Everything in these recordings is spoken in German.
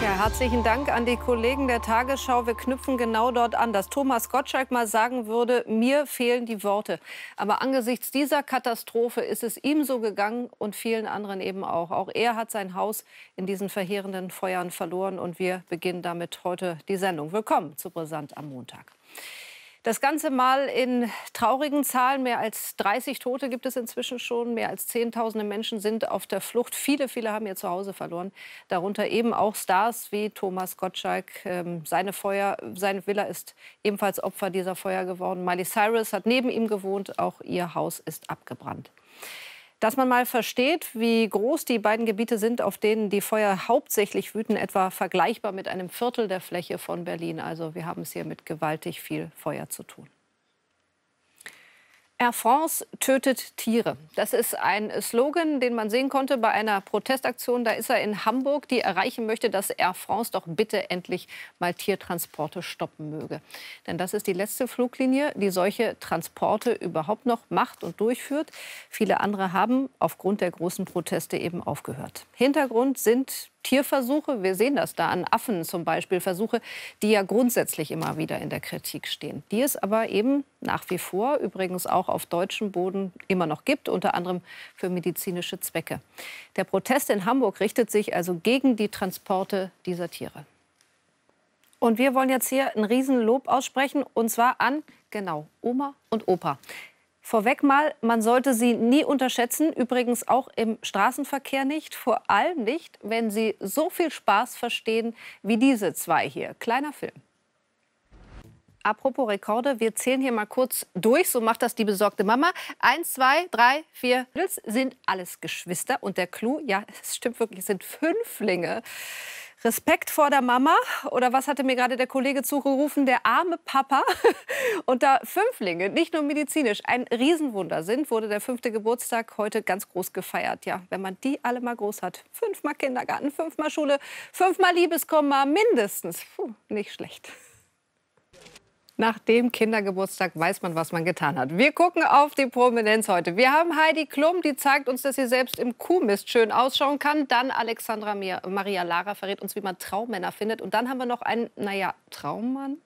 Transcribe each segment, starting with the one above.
Ja, herzlichen Dank an die Kollegen der Tagesschau. Wir knüpfen genau dort an, dass Thomas Gottschalk mal sagen würde, mir fehlen die Worte. Aber angesichts dieser Katastrophe ist es ihm so gegangen und vielen anderen eben auch. Auch er hat sein Haus in diesen verheerenden Feuern verloren und wir beginnen damit heute die Sendung. Willkommen zu Brisant am Montag. Das Ganze mal in traurigen Zahlen. Mehr als 30 Tote gibt es inzwischen schon. Mehr als Zehntausende Menschen sind auf der Flucht. Viele, viele haben ihr Zuhause verloren. Darunter eben auch Stars wie Thomas Gottschalk. Ähm, seine, Feuer, seine Villa ist ebenfalls Opfer dieser Feuer geworden. Miley Cyrus hat neben ihm gewohnt. Auch ihr Haus ist abgebrannt. Dass man mal versteht, wie groß die beiden Gebiete sind, auf denen die Feuer hauptsächlich wüten, etwa vergleichbar mit einem Viertel der Fläche von Berlin. Also wir haben es hier mit gewaltig viel Feuer zu tun. Air France tötet Tiere. Das ist ein Slogan, den man sehen konnte bei einer Protestaktion. Da ist er in Hamburg, die erreichen möchte, dass Air France doch bitte endlich mal Tiertransporte stoppen möge. Denn das ist die letzte Fluglinie, die solche Transporte überhaupt noch macht und durchführt. Viele andere haben aufgrund der großen Proteste eben aufgehört. Hintergrund sind Tierversuche, wir sehen das da an Affen zum Beispiel, Versuche, die ja grundsätzlich immer wieder in der Kritik stehen, die es aber eben nach wie vor übrigens auch auf deutschem Boden immer noch gibt, unter anderem für medizinische Zwecke. Der Protest in Hamburg richtet sich also gegen die Transporte dieser Tiere. Und wir wollen jetzt hier ein Riesenlob aussprechen, und zwar an, genau, Oma und Opa. Vorweg mal, man sollte sie nie unterschätzen, übrigens auch im Straßenverkehr nicht, vor allem nicht, wenn sie so viel Spaß verstehen wie diese zwei hier. Kleiner Film. Apropos Rekorde, wir zählen hier mal kurz durch, so macht das die besorgte Mama. Eins, zwei, drei, vier, sind alles Geschwister. Und der Clou, ja, es stimmt wirklich, es sind Fünflinge. Respekt vor der Mama oder was hatte mir gerade der Kollege zugerufen, der arme Papa und da Fünflinge, nicht nur medizinisch, ein Riesenwunder sind, wurde der fünfte Geburtstag heute ganz groß gefeiert. Ja, wenn man die alle mal groß hat, fünfmal Kindergarten, fünfmal Schule, fünfmal Liebeskomma mindestens, Puh, nicht schlecht. Nach dem Kindergeburtstag weiß man, was man getan hat. Wir gucken auf die Prominenz heute. Wir haben Heidi Klum, die zeigt uns, dass sie selbst im Kuhmist schön ausschauen kann. Dann Alexandra Maria Lara verrät uns, wie man Traummänner findet. Und dann haben wir noch einen, naja, Traummann?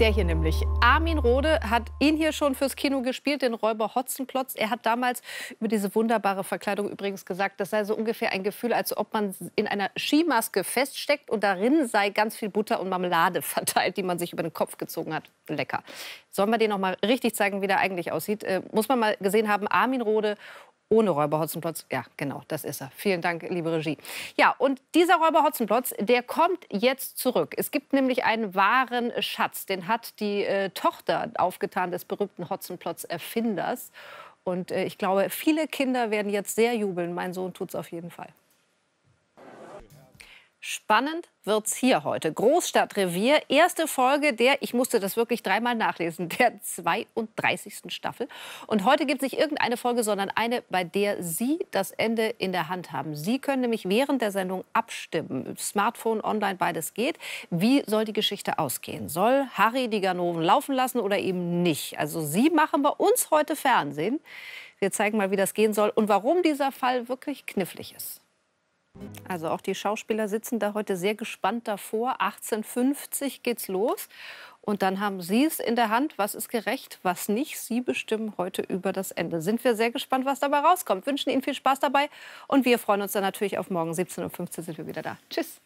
Der hier nämlich. Armin Rohde hat ihn hier schon fürs Kino gespielt, den Räuber Hotzenplotz. Er hat damals über diese wunderbare Verkleidung übrigens gesagt, das sei so ungefähr ein Gefühl, als ob man in einer Skimaske feststeckt und darin sei ganz viel Butter und Marmelade verteilt, die man sich über den Kopf gezogen hat. Lecker. Sollen wir den noch mal richtig zeigen, wie der eigentlich aussieht? Äh, muss man mal gesehen haben, Armin Rohde ohne Räuber Hotzenplotz. Ja, genau, das ist er. Vielen Dank, liebe Regie. Ja, und dieser Räuber Hotzenplotz, der kommt jetzt zurück. Es gibt nämlich einen wahren Schatz. Den hat die äh, Tochter aufgetan des berühmten Hotzenplotz-Erfinders. Und äh, ich glaube, viele Kinder werden jetzt sehr jubeln. Mein Sohn tut es auf jeden Fall. Spannend wird's hier heute. Großstadtrevier, erste Folge der, ich musste das wirklich dreimal nachlesen, der 32. Staffel. Und heute gibt es nicht irgendeine Folge, sondern eine, bei der Sie das Ende in der Hand haben. Sie können nämlich während der Sendung abstimmen. Smartphone, online, beides geht. Wie soll die Geschichte ausgehen? Soll Harry die Ganoven laufen lassen oder eben nicht? Also Sie machen bei uns heute Fernsehen. Wir zeigen mal, wie das gehen soll und warum dieser Fall wirklich knifflig ist. Also auch die Schauspieler sitzen da heute sehr gespannt davor. 1850 geht's los. Und dann haben Sie es in der Hand, was ist gerecht, was nicht. Sie bestimmen heute über das Ende. Sind wir sehr gespannt, was dabei rauskommt. Wünschen Ihnen viel Spaß dabei. Und wir freuen uns dann natürlich auf morgen 17.15 Uhr sind wir wieder da. Tschüss.